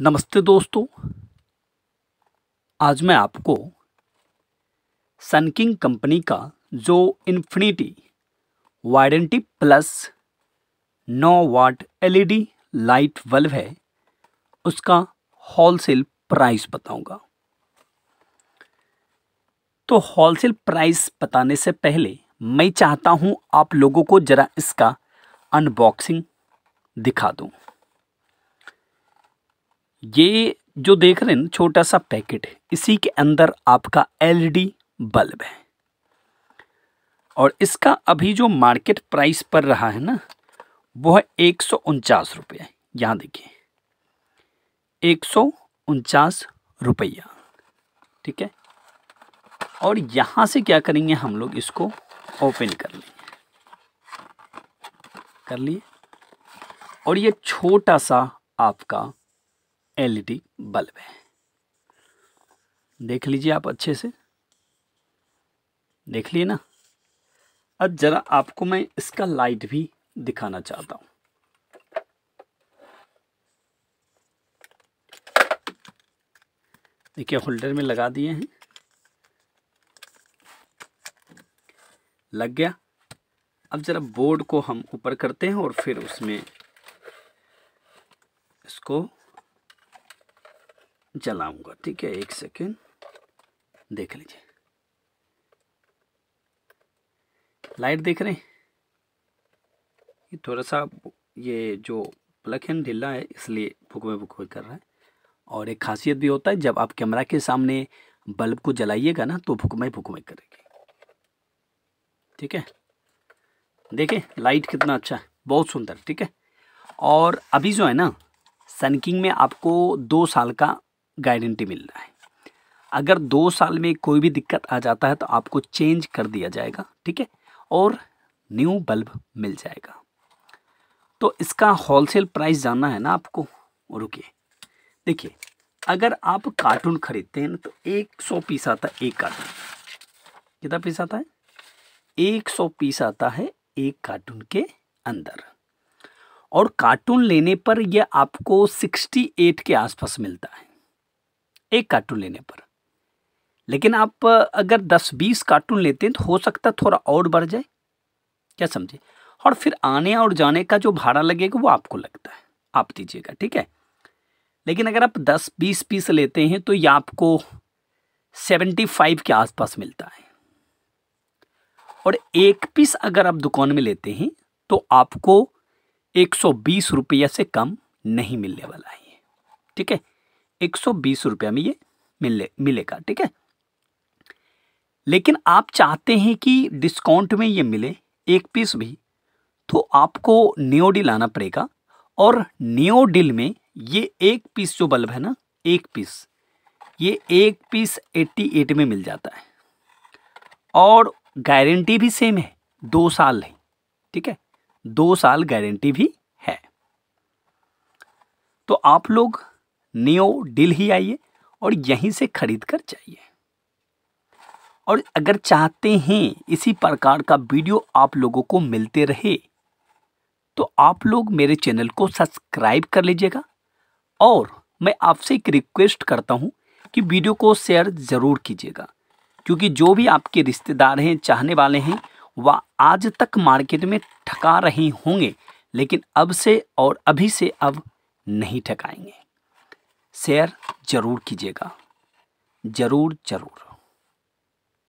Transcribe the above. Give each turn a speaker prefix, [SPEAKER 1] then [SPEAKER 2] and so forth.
[SPEAKER 1] नमस्ते दोस्तों। आज मैं आपको सनकिंग कंपनी का जो infinity वाइडेंटी plus 9 watt LED light bulb है, उसका होलसेल प्राइस बताऊँगा। तो होलसेल प्राइस बताने से पहले मैं चाहता हूँ आप लोगों को ज़रा इसका अनबॉक्सिंग दिखा दूँ। ये जो देख रहे हैं ना, छोटा सा पैकेट इसी के अंदर आपका एलईडी बल्ब है। और इसका अभी जो मार्केट प्राइस पर रहा है ना, वो है एक सौ उनचास रुपये, यहाँ देखिए। एक सौ उनचास रुपया, ठीक है? और यहाँ से क्या करेंगे हम लोग इसको ओपन कर लेंगे। कर लिए? और ये छोटा सा आपका एलईडी बल्ब है। देख लीजिए आप अच्छे से। देख लिए ना? अब ज़रा आपको मैं इसका लाइट भी दिखाना चाहता हूँ। देखिए, होल्डर में लगा दिए हैं। लग गया। अब ज़रा बोर्ड को हम ऊपर करते हैं और फिर उसमें इसको जलाऊँगा, ठीक है? एक सेकेंड। देख लीजिए। लाइट देख रहे हैं? ये थोड़ा सा ये जो प्लग है ढीला है, इसलिए भुकवे भुकवे कर रहा है। और एक खासियत भी होता है, जब आप कैमरा के सामने बल्ब को जलाइएगा ना तो भुकमे भुकमे करेगी। ठीक है? देखें, लाइट कितना अच्छा है, बहुत सुंदर, ठीक है? और अभी जो है ना सनकिंग में आपको दो साल का गारंटी मिल रहा है। अगर दो साल में कोई भी दिक्कत आ जाता है तो आपको चेंज कर दिया जाएगा, ठीक है? और न्यू बल्ब मिल जाएगा। तो इसका होलसेल प्राइस जानना है ना आपको? रुकिए। देखिए, अगर आप कार्टून खरीदते हैं ना तो एक सौ पीस आता है एक कार्टून। कितना पीस आता है? एक सौ पीस आता है एक कार्टून के अंदर। और कार्टून लेने पर यह आपको सिक्सटी एट के आसपास मिलता है। एक कार्टून लेने पर। लेकिन आप अगर दस बीस कार्टून लेते हैं तो हो सकता है थोड़ा और बढ़ जाए। क्या समझे? और फिर आने और जाने का जो भाड़ा लगेगा वो आपको लगता है। आप दीजिएगा, ठीक है? लेकिन अगर आप दस बीस पीस लेते हैं तो ये आपको सेवेंटी फाइव के आसपास मिलता है। और एक पीस अगर आप दुकान में लेते हैं तो आपको एक सौ बीस रुपया से कम नहीं मिलने वाला है ठीक है? एक सौ बीस रुपया में ये मिले मिलेगा, ठीक है? लेकिन आप चाहते हैं कि डिस्काउंट में ये मिले, एक पीस भी तो आपको न्यू डील आना पड़ेगा और न्यू डील में ये एक पीस जो बल्ब है ना, एक पीस, ये एक पीस एट्टी एट में मिल जाता है। और गारंटी भी सेम है, दो साल है, ठीक है? दो साल गारंटी भी है। तो आप लोग नियो डील ही आइए और यहीं से खरीद कर जाइए। और अगर चाहते हैं इसी प्रकार का वीडियो आप लोगों को मिलते रहे तो आप लोग मेरे चैनल को सब्सक्राइब कर लीजिएगा। और मैं आपसे एक रिक्वेस्ट करता हूँ कि वीडियो को शेयर ज़रूर कीजिएगा, क्योंकि जो भी आपके रिश्तेदार हैं, चाहने वाले हैं, वह आज तक मार्केट में ठका रहे होंगे, लेकिन अब से और अभी से अब नहीं ठकाएँगे शेयर ज़रूर कीजिएगा। ज़रूर ज़रूर।